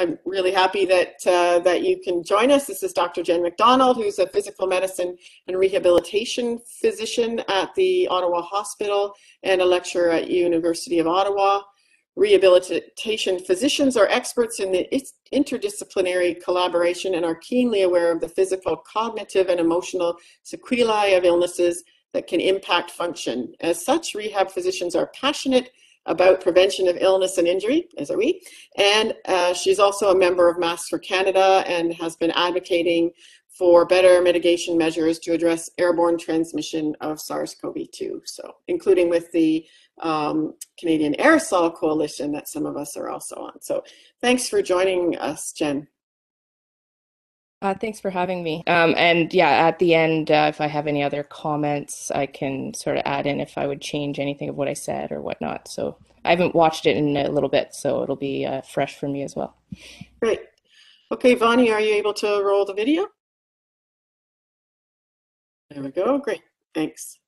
I'm really happy that uh, that you can join us. This is Dr. Jen McDonald, who's a physical medicine and rehabilitation physician at the Ottawa Hospital and a lecturer at University of Ottawa. Rehabilitation physicians are experts in the interdisciplinary collaboration and are keenly aware of the physical, cognitive, and emotional sequelae of illnesses that can impact function. As such, rehab physicians are passionate about prevention of illness and injury, as are we. And uh, she's also a member of Masks for Canada and has been advocating for better mitigation measures to address airborne transmission of SARS-CoV-2. So, including with the um, Canadian Aerosol Coalition that some of us are also on. So, thanks for joining us, Jen. Uh, thanks for having me. Um, and yeah, at the end, uh, if I have any other comments, I can sort of add in if I would change anything of what I said or whatnot. So I haven't watched it in a little bit, so it'll be uh, fresh for me as well. Great. Okay, Vani, are you able to roll the video? There we go. Great. Thanks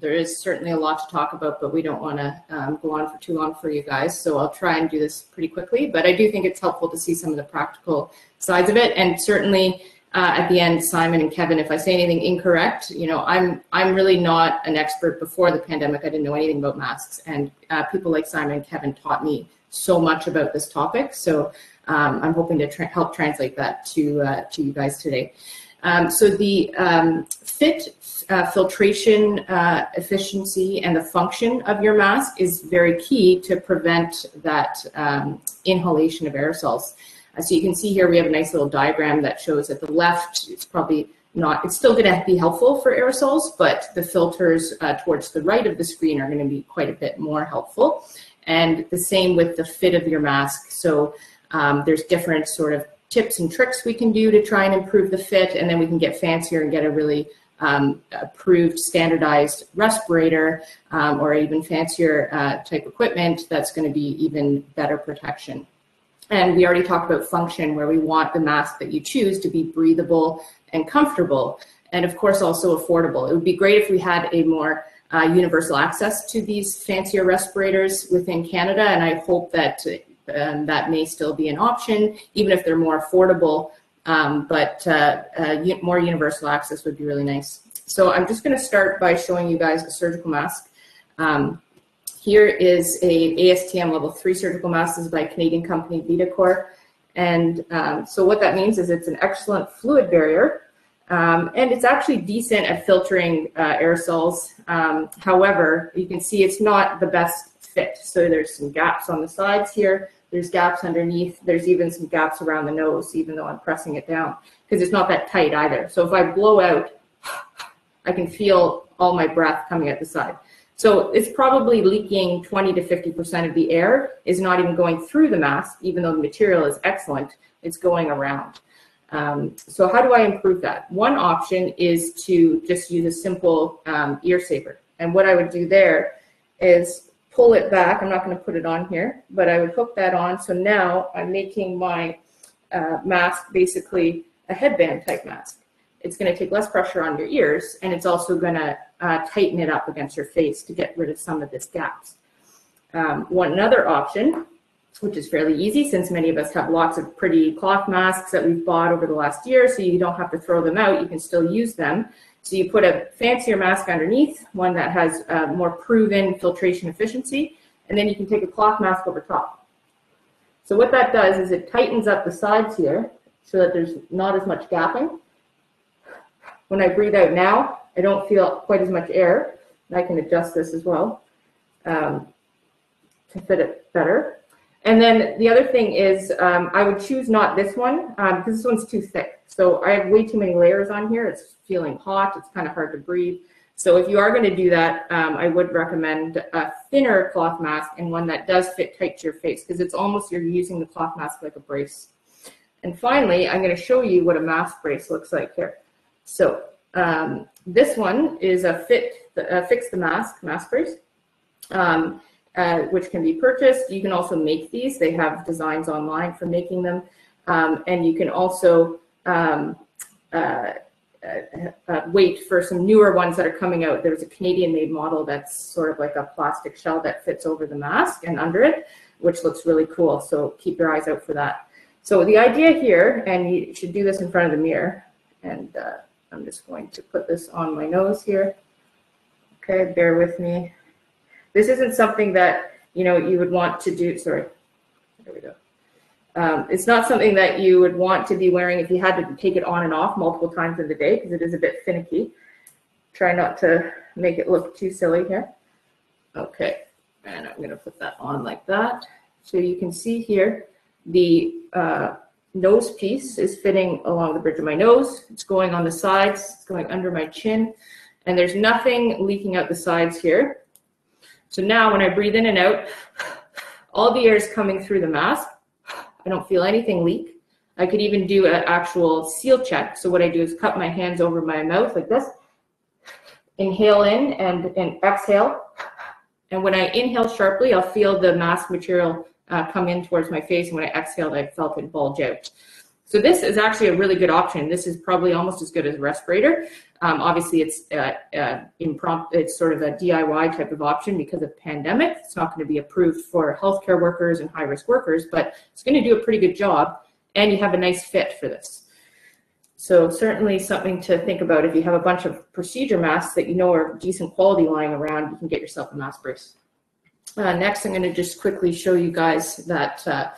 there is certainly a lot to talk about, but we don't want to um, go on for too long for you guys. So I'll try and do this pretty quickly. But I do think it's helpful to see some of the practical sides of it. And certainly uh, at the end, Simon and Kevin, if I say anything incorrect, you know, I'm I'm really not an expert. Before the pandemic, I didn't know anything about masks, and uh, people like Simon and Kevin taught me so much about this topic. So um, I'm hoping to tra help translate that to uh, to you guys today. Um, so the um, fit uh, filtration uh, efficiency and the function of your mask is very key to prevent that um, inhalation of aerosols. Uh, so you can see here we have a nice little diagram that shows at the left, it's probably not, it's still gonna be helpful for aerosols, but the filters uh, towards the right of the screen are gonna be quite a bit more helpful. And the same with the fit of your mask. So um, there's different sort of tips and tricks we can do to try and improve the fit, and then we can get fancier and get a really um, approved standardized respirator um, or even fancier uh, type equipment that's going to be even better protection. And we already talked about function where we want the mask that you choose to be breathable and comfortable and of course also affordable. It would be great if we had a more uh, universal access to these fancier respirators within Canada and I hope that um, that may still be an option even if they're more affordable um, but uh, uh, more universal access would be really nice. So I'm just going to start by showing you guys a surgical mask. Um, here is a ASTM level 3 surgical mask. This is by Canadian company, Vitacore. And um, so what that means is it's an excellent fluid barrier. Um, and it's actually decent at filtering uh, aerosols. Um, however, you can see it's not the best fit. So there's some gaps on the sides here. There's gaps underneath. There's even some gaps around the nose, even though I'm pressing it down, because it's not that tight either. So if I blow out, I can feel all my breath coming at the side. So it's probably leaking 20 to 50% of the air is not even going through the mask, even though the material is excellent, it's going around. Um, so how do I improve that? One option is to just use a simple um, ear saver. And what I would do there is pull it back. I'm not going to put it on here, but I would hook that on. So now I'm making my uh, mask basically a headband type mask. It's going to take less pressure on your ears, and it's also going to uh, tighten it up against your face to get rid of some of this gaps. Um, one another option, which is fairly easy since many of us have lots of pretty cloth masks that we've bought over the last year, so you don't have to throw them out, you can still use them, so you put a fancier mask underneath, one that has more proven filtration efficiency, and then you can take a cloth mask over top. So what that does is it tightens up the sides here so that there's not as much gapping. When I breathe out now, I don't feel quite as much air. and I can adjust this as well um, to fit it better. And then the other thing is um, I would choose not this one um, because this one's too thick. So I have way too many layers on here. It's feeling hot. It's kind of hard to breathe. So if you are going to do that, um, I would recommend a thinner cloth mask and one that does fit tight to your face because it's almost you're using the cloth mask like a brace. And finally, I'm going to show you what a mask brace looks like here. So um, this one is a fit, uh, fix the mask mask brace. Um, uh, which can be purchased. You can also make these. They have designs online for making them. Um, and you can also um, uh, uh, uh, wait for some newer ones that are coming out. There's a Canadian made model that's sort of like a plastic shell that fits over the mask and under it, which looks really cool. So keep your eyes out for that. So the idea here, and you should do this in front of the mirror, and uh, I'm just going to put this on my nose here. Okay, bear with me. This isn't something that, you know, you would want to do, sorry, there we go. Um, it's not something that you would want to be wearing if you had to take it on and off multiple times in the day because it is a bit finicky. Try not to make it look too silly here. Okay, and I'm gonna put that on like that. So you can see here, the uh, nose piece is fitting along the bridge of my nose. It's going on the sides, it's going under my chin, and there's nothing leaking out the sides here. So now when I breathe in and out, all the air is coming through the mask. I don't feel anything leak. I could even do an actual seal check. So what I do is cup my hands over my mouth like this, inhale in and, and exhale. And when I inhale sharply, I'll feel the mask material uh, come in towards my face. And when I exhaled, I felt it bulge out. So this is actually a really good option. This is probably almost as good as a respirator. Um, obviously, it's uh, uh, impromptu. It's sort of a DIY type of option because of pandemic. It's not going to be approved for healthcare workers and high risk workers, but it's going to do a pretty good job, and you have a nice fit for this. So certainly something to think about if you have a bunch of procedure masks that you know are decent quality lying around, you can get yourself a mask brace. Uh, next, I'm going to just quickly show you guys that uh,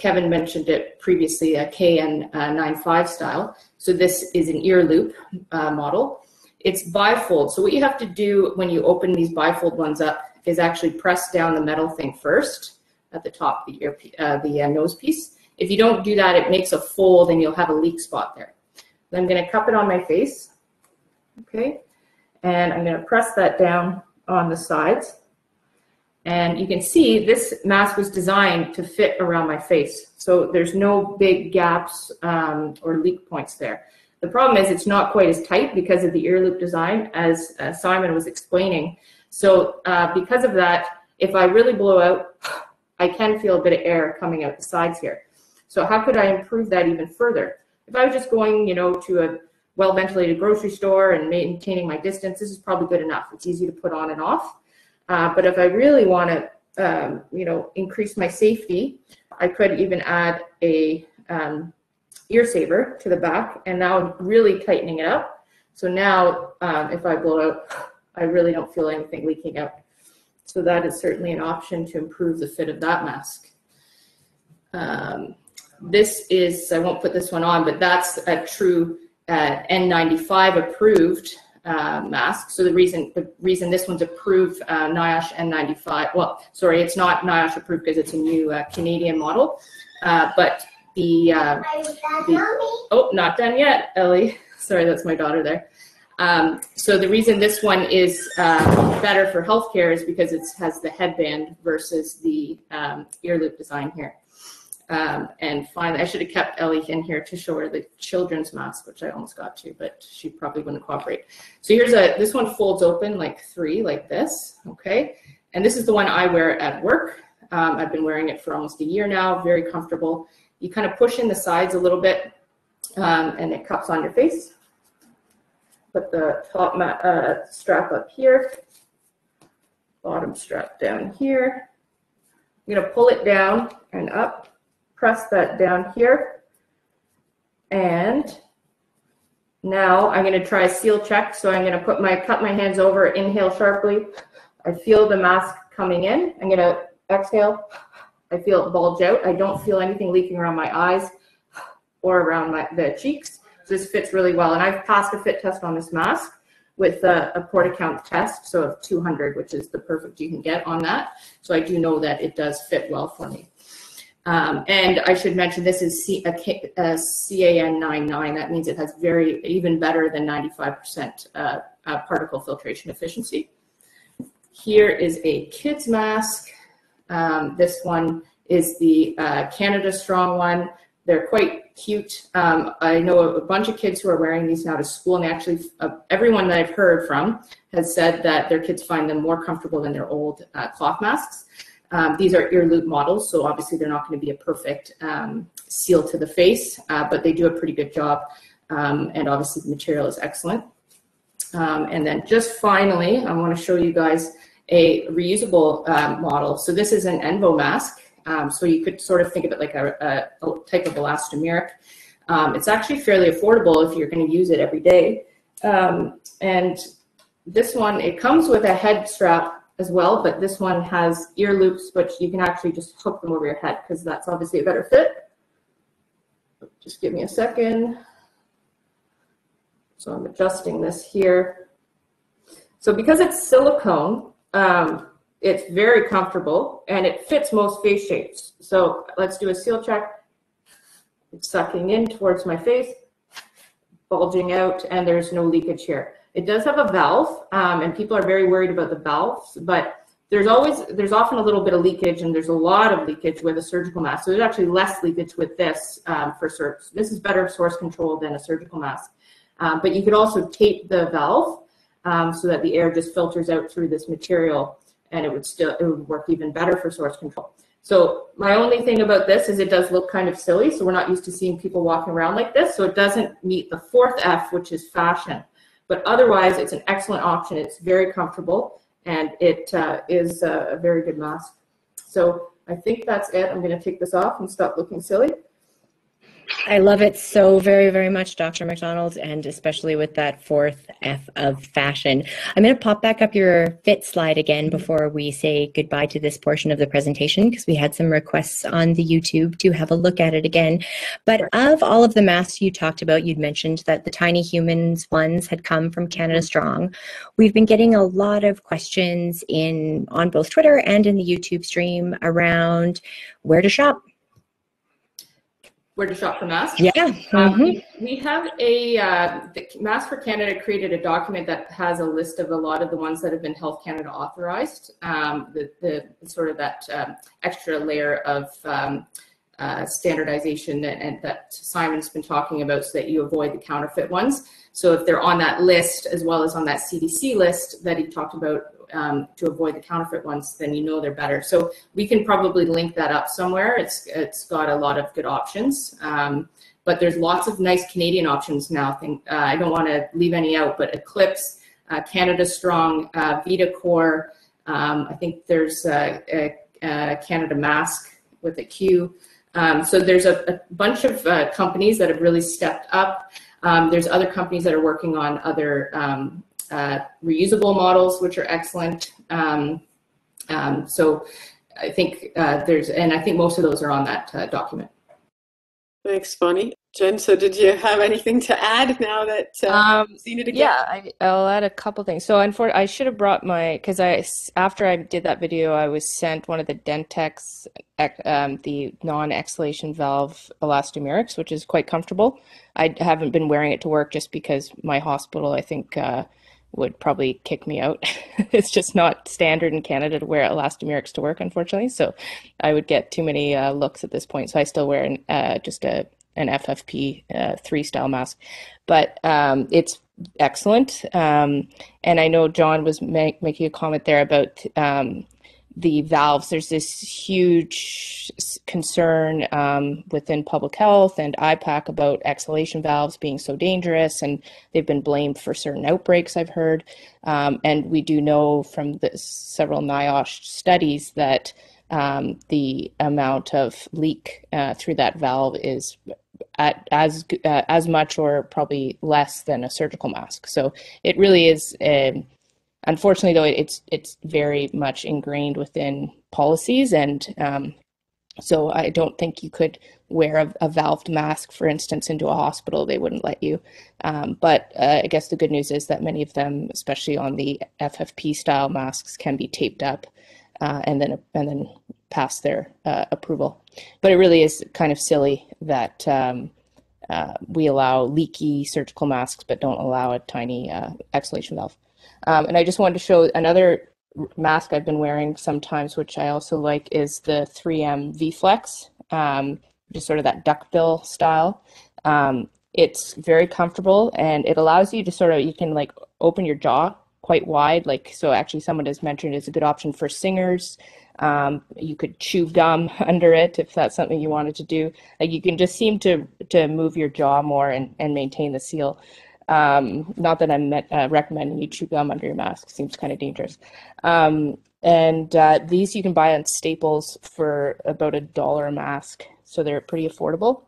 Kevin mentioned it previously, a KN95 style. So this is an ear loop uh, model. It's bifold. So what you have to do when you open these bifold ones up is actually press down the metal thing first at the top, the ear, uh, the uh, nose piece. If you don't do that, it makes a fold and you'll have a leak spot there. I'm gonna cup it on my face, okay? And I'm gonna press that down on the sides. And you can see this mask was designed to fit around my face. So there's no big gaps um, or leak points there. The problem is it's not quite as tight because of the ear loop design as uh, Simon was explaining. So uh, because of that, if I really blow out, I can feel a bit of air coming out the sides here. So how could I improve that even further? If I was just going, you know, to a well ventilated grocery store and maintaining my distance, this is probably good enough. It's easy to put on and off. Uh, but if I really want to, um, you know, increase my safety, I could even add a um, ear saver to the back and now I'm really tightening it up. So now um, if I blow out, I really don't feel anything leaking out. So that is certainly an option to improve the fit of that mask. Um, this is, I won't put this one on, but that's a true uh, N95 approved uh, mask. So the reason the reason this one's approved uh, NIOSH N95. Well, sorry, it's not NIOSH approved because it's a new uh, Canadian model. Uh, but the, uh, the oh, not done yet, Ellie. Sorry, that's my daughter there. Um, so the reason this one is uh, better for healthcare is because it has the headband versus the um, ear loop design here. Um, and finally, I should have kept Ellie in here to show her the children's mask, which I almost got to, but she probably wouldn't cooperate. So here's a, this one folds open like three, like this, okay? And this is the one I wear at work. Um, I've been wearing it for almost a year now, very comfortable. You kind of push in the sides a little bit um, and it cups on your face. Put the top uh, strap up here, bottom strap down here. I'm gonna pull it down and up press that down here. And now I'm going to try seal check. So I'm going to put my, cut my hands over, inhale sharply. I feel the mask coming in. I'm going to exhale. I feel it bulge out. I don't feel anything leaking around my eyes or around my, the cheeks. So this fits really well. And I've passed a fit test on this mask with a, a PortaCount test, so of 200, which is the perfect you can get on that. So I do know that it does fit well for me. Um, and I should mention this is C, a, a CAN99. That means it has very, even better than 95% uh, uh, particle filtration efficiency. Here is a kid's mask. Um, this one is the uh, Canada Strong one. They're quite cute. Um, I know a, a, bunch of kids who are wearing these now to school, and actually, uh, everyone that I've heard from has said that their kids find them more comfortable than their old uh, cloth masks. Um, these are ear loop models, so obviously they're not going to be a perfect um, seal to the face, uh, but they do a pretty good job. Um, and obviously the material is excellent. Um, and then just finally, I want to show you guys a reusable um, model. So this is an Envo mask, Um, so you could sort of think of it like a, a, a type of elastomeric. It's actually fairly affordable if you're going to use it every day. And this one, it comes with a head strap as well, but this one has ear loops, which you can actually just hook them over your head because that's obviously a better fit. Just give me a second. So I'm adjusting this here. So because it's silicone, um, it's very comfortable and it fits most face shapes. So let's do a seal check. It's sucking in towards my face, bulging out, and there's no leakage here. It does have a valve, um, and people are very worried about the valves, but there's always, there's often a little bit of leakage, and there's a lot of leakage with a surgical mask. So there's actually less leakage with this um, for search. This is better source control than a surgical mask. Um, but you could also tape the valve um, so that the air just filters out through this material and it would still it would work even better for source control. So my only thing about this is it does look kind of silly. So we're not used to seeing people walking around like this. So it doesn't meet the fourth F, which is fashion. But otherwise, it's an excellent option. It's very comfortable and it uh, is a very good mask. So I think that's it. I'm going to take this off and stop looking silly. I love it so very, very much, Dr. McDonald, and especially with that fourth F of fashion. I'm going to pop back up your fit slide again mm-hmm. before we say goodbye to this portion of the presentation because we had some requests on the YouTube to have a look at it again. But of all of the masks you talked about, you'd mentioned that the Tiny Humans ones had come from Canada mm-hmm. Strong. We've been getting a lot of questions in on both Twitter and in the YouTube stream around where to shop where to shop for masks. Yeah. Um, Mm-hmm. we, we have a, uh, the Mask for Canada created a document that has a list of a lot of the ones that have been Health Canada authorized. Um, the, the sort of that um, extra layer of um, uh, standardization and, and that Simon's been talking about so that you avoid the counterfeit ones. So if they're on that list as well as on that CDC list that he talked about um, to avoid the counterfeit ones, then you know they're better. So we can probably link that up somewhere. It's it's got a lot of good options, um, but there's lots of nice Canadian options now. Think, uh, I don't want to leave any out, but Eclipse, uh, Canada Strong, uh, VitaCore. Um, I think there's a, a, Canada Mask with a Q. Um, so there's a, a bunch of uh, companies that have really stepped up. Um, there's other companies that are working on other um, uh, reusable models, which are excellent. Um, um, so I think uh, there's, and I think most of those are on that uh, document. Thanks, Bonnie. Jen, so did you have anything to add now that uh, Um, you've seen it again? Yeah, I, I'll add a couple things. So, unfortunately, I should have brought my because I after I did that video, I was sent one of the Dentec, um, the non-exhalation valve elastomerics, which is quite comfortable. I haven't been wearing it to work just because my hospital, I think, uh, would probably kick me out. it's just not standard in Canada to wear elastomerics to work, unfortunately. So, I would get too many uh, looks at this point. So, I still wear an, uh, just a an FFP uh, three style mask, but um, it's excellent. Um, and I know John was ma- making a comment there about um, the valves. There's this huge concern um, within public health and IPAC about exhalation valves being so dangerous, and they've been blamed for certain outbreaks. I've heard, um, and we do know from the several NIOSH studies that um, the amount of leak uh, through that valve is at as uh, as much or probably less than a surgical mask. So it really is. Um, unfortunately, though, it's it's very much ingrained within policies, and um, so I don't think you could wear a, a, valved mask, for instance, into a hospital. They wouldn't let you. Um, but uh, I guess the good news is that many of them, especially on the FFP style masks, can be taped up uh, and then and then pass their uh, approval. But it really is kind of silly that um, uh, we allow leaky surgical masks, but don't allow a tiny uh, exhalation valve. Um, and I just wanted to show another mask I've been wearing sometimes, which I also like, is the 3M V-Flex, um, is sort of that duckbill style. Um, it's very comfortable and it allows you to sort of you can like open your jaw quite wide. Like, so actually someone has mentioned it's a good option for singers. Um, you could chew gum under it if that's something you wanted to do. Like you can just seem to to move your jaw more and, and maintain the seal. Um, not that I'm uh, recommending you chew gum under your mask; seems kind of dangerous. Um, And uh, these you can buy on Staples for about a dollar a mask, so they're pretty affordable.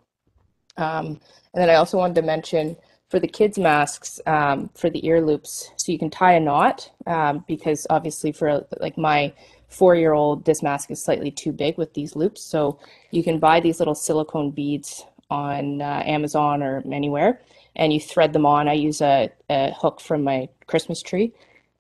Um, and then I also wanted to mention for the kids' masks, um, for the ear loops, so you can tie a knot um, because obviously for like my four-year-old, this mask is slightly too big with these loops. So you can buy these little silicone beads on uh, Amazon or anywhere, and you thread them on. I use a, a hook from my Christmas tree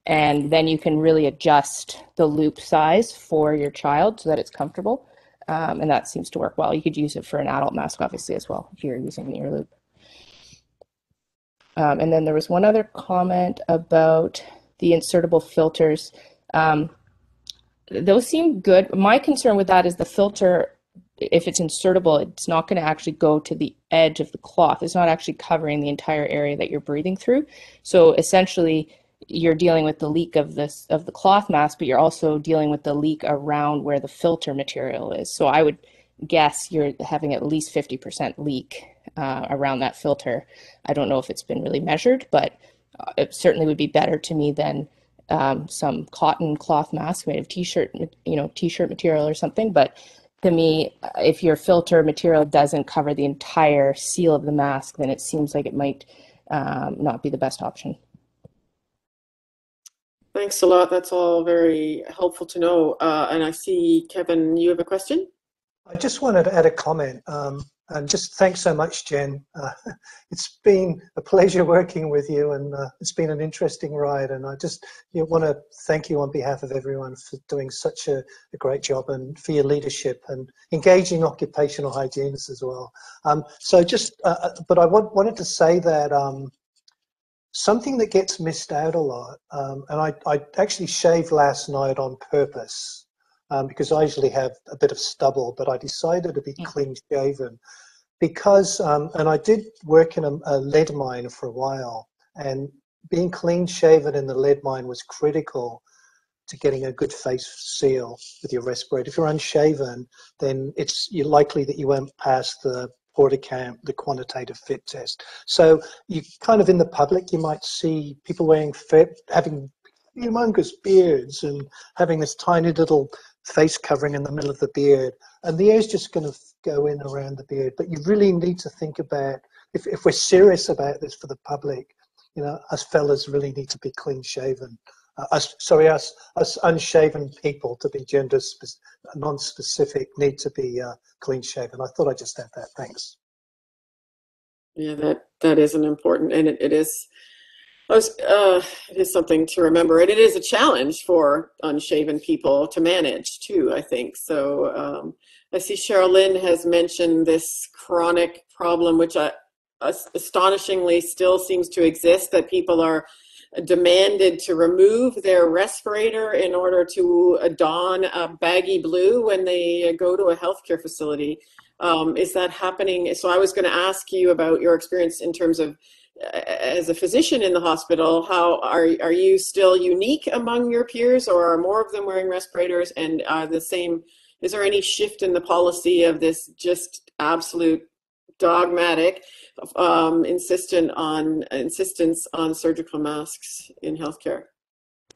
and then you can really adjust the loop size for your child so that it's comfortable. Um, and that seems to work well. You could use it for an adult mask, obviously, as well, if you're using an ear loop. Um, and then there was one other comment about the insertable filters. Um, those seem good. My concern with that is the filter, if it's insertable, it's not going to actually go to the edge of the cloth. It's not actually covering the entire area that you're breathing through. So essentially, you're dealing with the leak of this of the cloth mask, but you're also dealing with the leak around where the filter material is. So I would guess you're having at least 50% leak uh, around that filter. I don't know if it's been really measured, but uh, it certainly would be better to me than um, some cotton cloth mask made of t-shirt, you know, t-shirt material or something. But to me, if your filter material doesn't cover the entire seal of the mask, then it seems like it might um, not be the best option. Thanks a lot. That's all very helpful to know. Uh, and I see, Kevin, you have a question? I just wanted to add a comment. Um, and just thanks so much, Jen. Uh, it's been a pleasure working with you, and uh, it's been an interesting ride. And I just you know, want to thank you on behalf of everyone for doing such a, a, great job and for your leadership and engaging occupational hygienists as well. Um, so just, uh, uh but I want, wanted to say that um, something that gets missed out a lot, um, and I, I actually shaved last night on purpose um, because I usually have a bit of stubble, but I decided to be yeah. clean shaven because, um, and I did work in a, a, lead mine for a while, and being clean shaven in the lead mine was critical to getting a good face seal with your respirator. If you're unshaven, then it's you're likely that you won't pass the PortaCount, the quantitative fit test. So you kind of in the public, you might see people wearing fit, having humongous beards and having this tiny little face covering in the middle of the beard. And the air is just going to go in around the beard. But you really need to think about, if, if we're serious about this for the public, you know, us fellas really need to be clean shaven. Uh, us, sorry, us, us unshaven people to be gender non-specific need to be uh, clean shaven. I thought I'd just add that. Thanks. Yeah, that that is an important, and it, it is. Uh, it is something to remember, and it is a challenge for unshaven people to manage too. I think so. Um, I see Cheryl Lynn has mentioned this chronic problem, which I, astonishingly still seems to exist. That people are demanded to remove their respirator in order to don a baggy blue when they go to a healthcare facility. Um, is that happening? So I was going to ask you about your experience in terms of as a physician in the hospital, how are are you still unique among your peers, or are more of them wearing respirators? And are the same? Is there any shift in the policy of this just absolute dogmatic um, insistent on insistence on surgical masks in healthcare?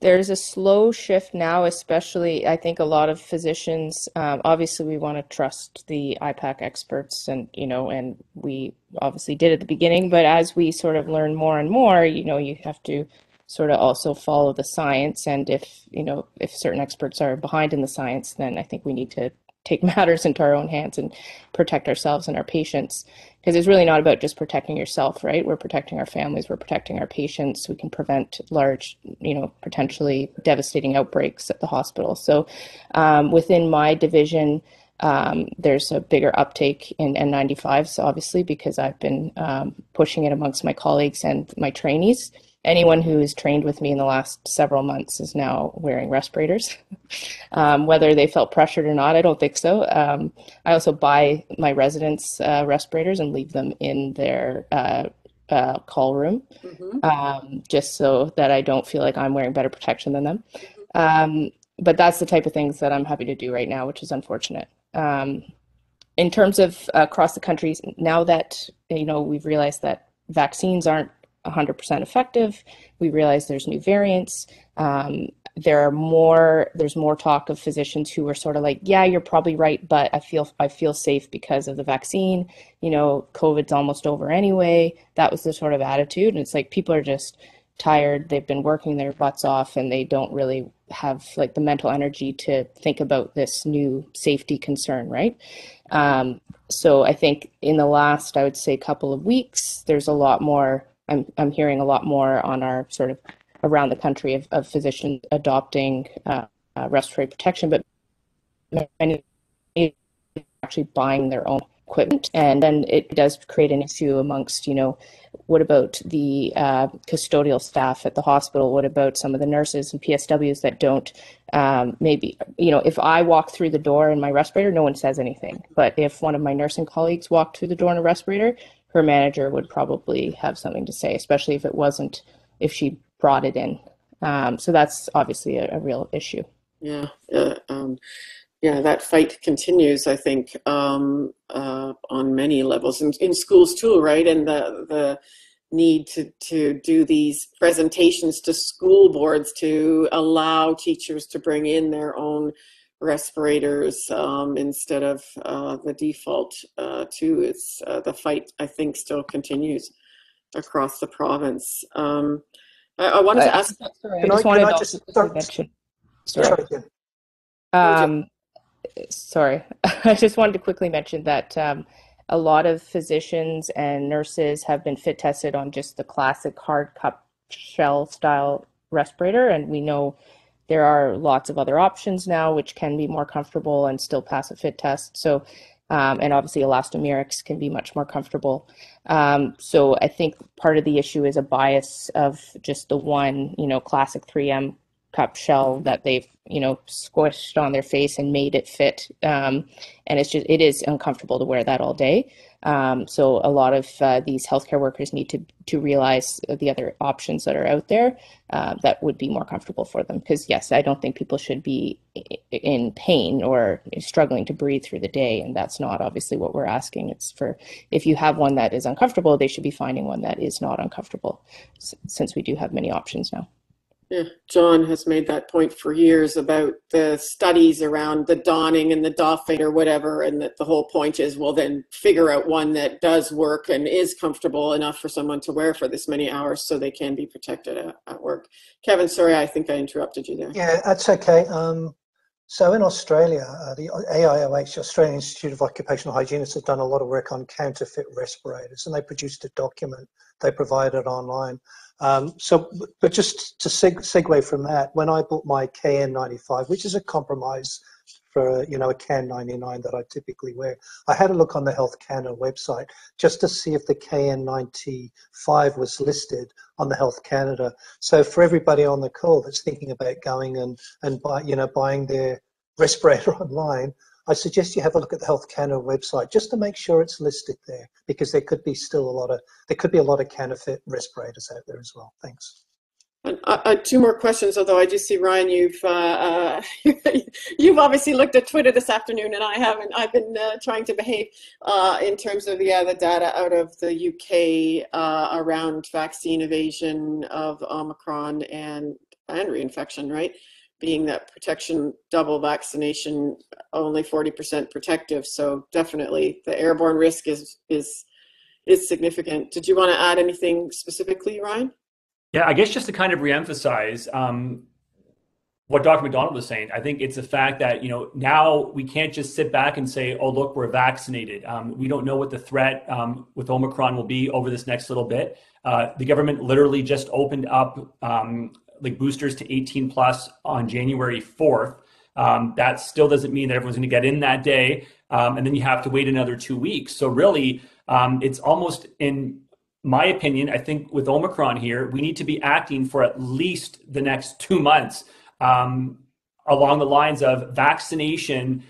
There's a slow shift now, especially I think a lot of physicians. Um, obviously, we want to trust the IPAC experts, and you know, and we obviously did at the beginning. But as we sort of learn more and more, you know, you have to sort of also follow the science. And if you know, if certain experts are behind in the science, then I think we need to take matters into our own hands and protect ourselves and our patients. Because it's really not about just protecting yourself right? We're protecting our families we're protecting our patients. We can prevent large you know potentially devastating outbreaks at the hospital. So um, within my division um, there's a bigger uptake in N95s, obviously, because I've been um, pushing it amongst my colleagues and my trainees anyone who has trained with me in the last several months is now wearing respirators. um, whether they felt pressured or not, I don't think so. Um, I also buy my residents uh, respirators and leave them in their uh, uh, call room, mm-hmm. um, just so that I don't feel like I'm wearing better protection than them. Mm-hmm. Um, but that's the type of things that I'm happy to do right now, which is unfortunate. Um, in terms of uh, across the country, now that you know we've realized that vaccines aren't 100% effective. We realize there's new variants. Um, there are more there's more talk of physicians who are sort of like yeah you're probably right but i feel i feel safe because of the vaccine you know covid's almost over anyway that was the sort of attitude and it's like people are just tired they've been working their butts off and they don't really have like the mental energy to think about this new safety concern right um, so i think in the last i would say couple of weeks there's a lot more i'm, I'm hearing a lot more on our sort of around the country of, of physicians adopting uh, uh, respiratory protection, but many actually buying their own equipment, and then it does create an issue amongst you know what about the uh, custodial staff at the hospital? What about some of the nurses and PSWs that don't? Um, maybe, you know, if I walk through the door in my respirator, no one says anything. But if one of my nursing colleagues walked through the door in a respirator, her manager would probably have something to say, especially if it wasn't, if she brought it in. Um, so that's obviously a, a real issue. Yeah, uh, um, yeah, that fight continues. I think um, uh, on many levels in, in schools too, right? And the the need to to do these presentations to school boards to allow teachers to bring in their own respirators um, instead of uh, the default uh, to it's uh, the fight I think still continues across the province. Um, I, I wanted to ask. Sorry, I just I, wanted to just start? mention. Sorry. Um, sorry, I just wanted to quickly mention that um, a lot of physicians and nurses have been fit tested on just the classic hard cup shell style respirator, and we know there are lots of other options now which can be more comfortable and still pass a fit test. So um, and obviously elastomerics can be much more comfortable. Um, so I think part of the issue is a bias of just the one, you know, classic 3M cup shell that they've, you know, squished on their face and made it fit. Um, and it's just, it is uncomfortable to wear that all day. Um, so a lot of uh, these healthcare workers need to to realize the other options that are out there uh, that would be more comfortable for them. Because yes, I don't think people should be in pain or struggling to breathe through the day, and that's not obviously what we're asking. It's for if you have one that is uncomfortable, they should be finding one that is not uncomfortable, since we do have many options now. Yeah, John has made that point for years about the studies around the donning and the doffing or whatever, and that the whole point is, well, then figure out one that does work and is comfortable enough for someone to wear for this many hours so they can be protected at, at work. Kevin, sorry, I think I interrupted you there. Yeah, that's okay. Um, so in Australia, uh, the AIOH, Australian Institute of Occupational Hygienists, have done a lot of work on counterfeit respirators, and they produced a document they provided online um, so, but just to seg- segue from that, when I bought my KN95, which is a compromise for you know a KN99 that I typically wear, I had a look on the Health Canada website just to see if the KN95 was listed on the Health Canada. So for everybody on the call that's thinking about going and and buy you know buying their respirator online, I suggest you have a look at the Health Canada website just to make sure it's listed there because there could be still a lot of there could be a lot of counterfeit respirators out there as well. Thanks. Uh, uh, two more questions, although I do see Ryan, you've uh, you've obviously looked at Twitter this afternoon, and I haven't. I've been uh, trying to behave uh, in terms of yeah the data out of the UK uh, around vaccine evasion of Omicron and and reinfection, right? Being that protection double vaccination only 40% protective. So definitely the airborne risk is is is significant. Did you want to add anything specifically ryan? Yeah i guess just to kind of reemphasize um, what dr mcdonald was saying i think it's a fact that you know now we can't just sit back and say oh look we're vaccinated. Um, we don't know what the threat um, with omicron will be over this next little bit. Uh, the government literally just opened up um, like boosters to 18 plus on January 4th. Um, that still doesn't mean that everyone's going to get in that day. Um, and then you have to wait another two weeks. So, really, um, it's almost, in my opinion, I think with Omicron here, we need to be acting for at least the next two months um, along the lines of vaccination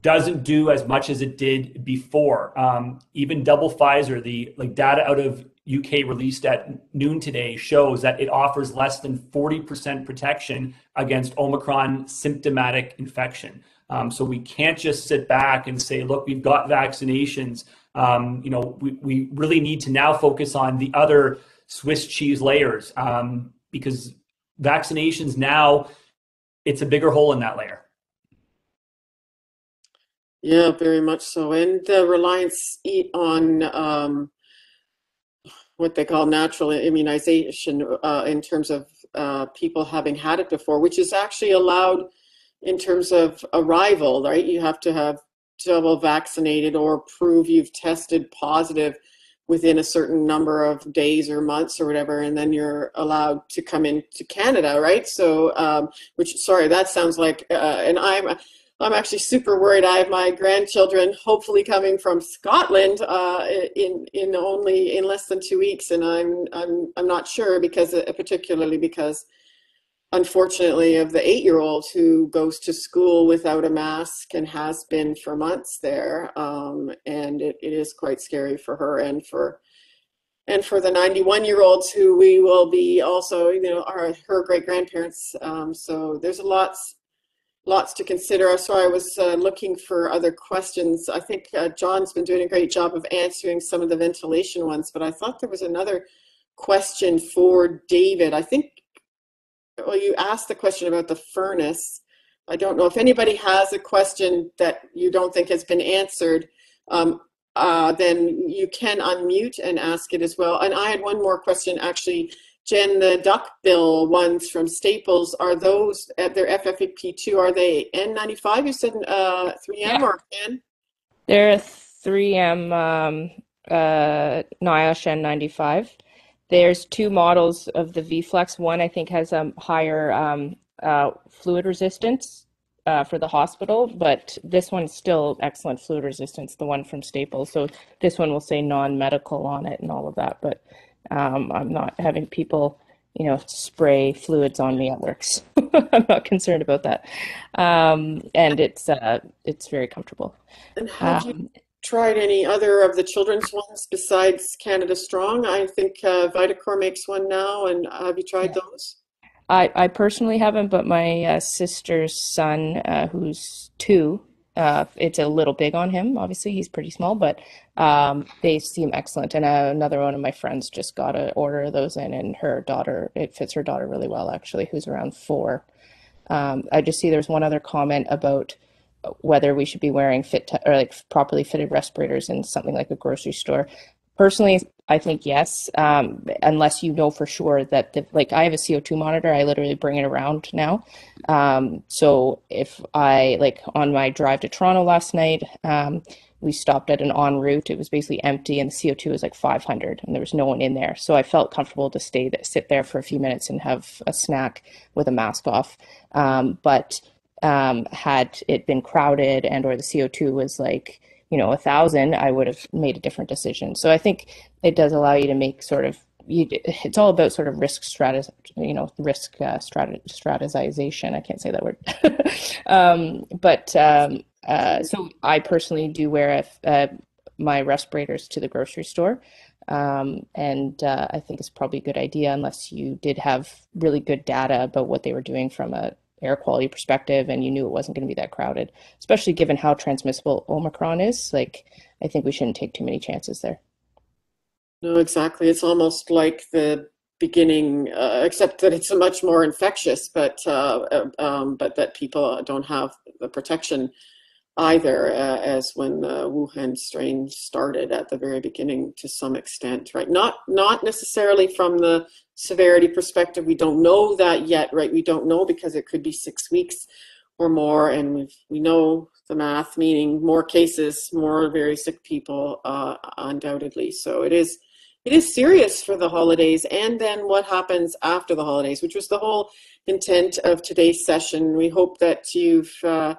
doesn't do as much as it did before. Um, even double Pfizer, the like data out of UK released at noon today shows that it offers less than 40% protection against Omicron symptomatic infection. Um, so we can't just sit back and say, look, we've got vaccinations. Um, you know, we, we really need to now focus on the other Swiss cheese layers um, because vaccinations now it's a bigger hole in that layer. Yeah, very much so. And the reliance on um, what they call natural immunization uh, in terms of uh, people having had it before, which is actually allowed in terms of arrival, right? You have to have double vaccinated or prove you've tested positive within a certain number of days or months or whatever, and then you're allowed to come into Canada, right? So, um, which sorry, that sounds like, uh, and I'm I'm actually super worried. I have my grandchildren hopefully coming from Scotland uh, in in only in less than two weeks, and I'm I'm I'm not sure because uh, particularly because unfortunately of the eight year old who goes to school without a mask and has been for months there, um, and it, it is quite scary for her and for and for the 91 year olds who we will be also you know are her great grandparents. Um, so there's a lots lots to consider. So I was uh, looking for other questions. I think uh, John's been doing a great job of answering some of the ventilation ones, but I thought there was another question for David. I think, well, you asked the question about the furnace. I don't know if anybody has a question that you don't think has been answered. Um, uh, then you can unmute and ask it as well. And I had one more question actually Jen, the duckbill ones from Staples, are those at their FFP2, are they N95? You said uh, 3M yeah. or N? They're 3M um, uh, NIOSH N95. There's two models of the VFlex. One, I think, has a higher um, uh, fluid resistance uh, for the hospital, but this one's still excellent fluid resistance, the one from Staples. So this one will say non-medical on it and all of that, but um, I'm not having people, you know, spray fluids on me at work. So I'm not concerned about that. Um, and it's uh, it's very comfortable. And have um, you tried any other of the children's ones besides Canada Strong? I think uh, Vitacore makes one now, and have you tried yeah. those? I, I personally haven't, but my uh, sister's son, uh, who's two, uh, it's a little big on him. Obviously, he's pretty small, but um, they seem excellent. And uh, another one of my friends just got an order of those in, and her daughter, it fits her daughter really well, actually, who's around four. Um, I just see there's one other comment about whether we should be wearing fit or like properly fitted respirators in something like a grocery store. Personally, I think yes, um, unless you know for sure that the like I have a CO2 monitor. I literally bring it around now. Um, so if I like on my drive to Toronto last night, um, we stopped at an ONroute. It was basically empty, and the CO2 was like 500, and there was no one in there. So I felt comfortable to stay sit there for a few minutes and have a snack with a mask off. Um, but um, had it been crowded and or the CO2 was like you know a thousand i would have made a different decision. So i think it does allow you to make sort of you, it's all about sort of risk strategy you know risk uh, strat- strategization. I can't say that word. Um, but um, uh, so i personally do wear a, uh, my respirators to the grocery store. Um, and uh, i think it's probably a good idea unless you did have really good data about what they were doing from a air quality perspective and you knew it wasn't going to be that crowded, especially given how transmissible Omicron is. Like, I think we shouldn't take too many chances there. No, exactly. It's almost like the beginning, uh, except that it's much more infectious, but uh, uh um, but that people don't have the protection either, uh, as when the Wuhan strain started at the very beginning to some extent, right? Not not necessarily from the severity perspective. We don't know that yet, right? We don't know because it could be six weeks or more, and we we know the math, meaning more cases, more very sick people, uh, undoubtedly. So it is it is serious for the holidays, and then what happens after the holidays, which was the whole intent of today's session. We hope that you've uh,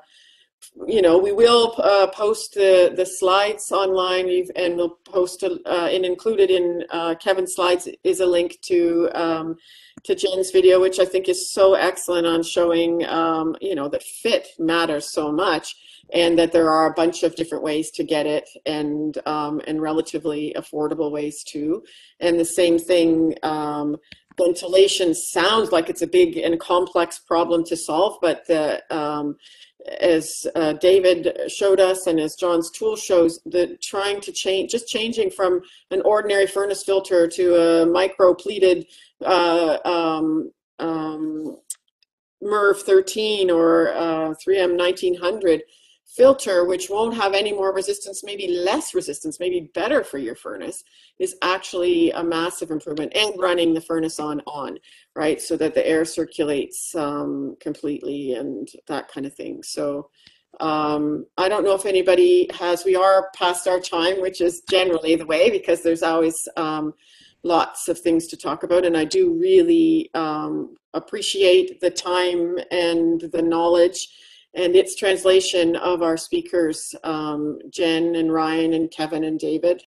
you know, we will uh, post the, the slides online and we'll post a, uh, and included in uh, Kevin's slides is a link to um, to Jen's video, which I think is so excellent on showing, um, you know, that fit matters so much and that there are a bunch of different ways to get it and um, and relatively affordable ways too. And the same thing, um, ventilation sounds like it's a big and complex problem to solve, but the um, as uh, David showed us and as John's tool shows, the trying to change, just changing from an ordinary furnace filter to a micro pleated uh, um, um, MERV 13 or uh, 3M 1900 filter, which won't have any more resistance, maybe less resistance, maybe better for your furnace, is actually a massive improvement. And running the furnace on on, right, so that the air circulates um, completely and that kind of thing. So um, I don't know if anybody has. We are past our time, which is generally the way because there's always um, lots of things to talk about, and I do really um, appreciate the time and the knowledge and its translation of our speakers, um, Jen and Ryan and Kevin and David.